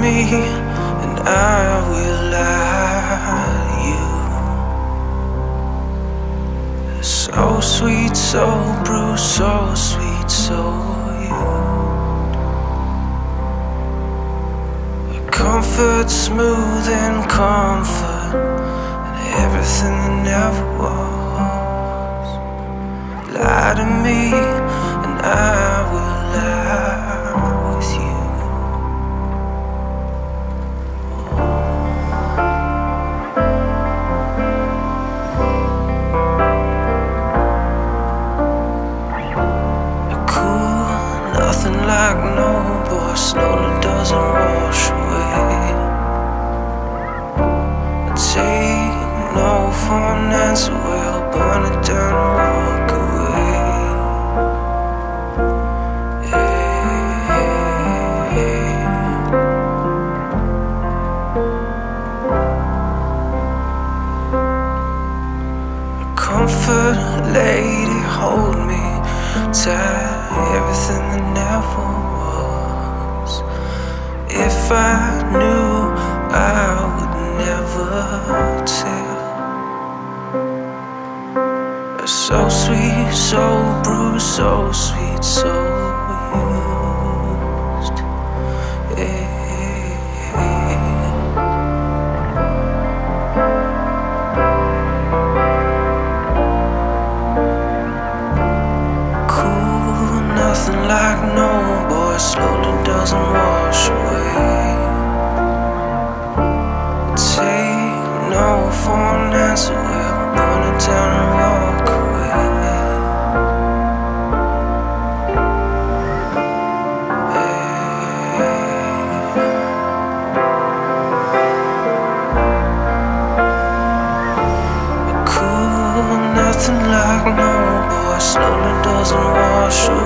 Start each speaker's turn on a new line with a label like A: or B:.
A: me, and I will lie you. So sweet, so bruised, so sweet, so you. Comfort, smooth and comfort, and everything that never was. Lie to me, slowly doesn't wash away. I take no for an answer, well, burn it down and walk away. Comfort, lady, hold me tight. Everything that never was. If I knew, I would never tell. So sweet, so bruised, so sweet, so used. Cool, nothing like no boy slowly doesn't wash away. For an answer, down and walk away. Cool, nothing like no boy slowly doesn't wash away.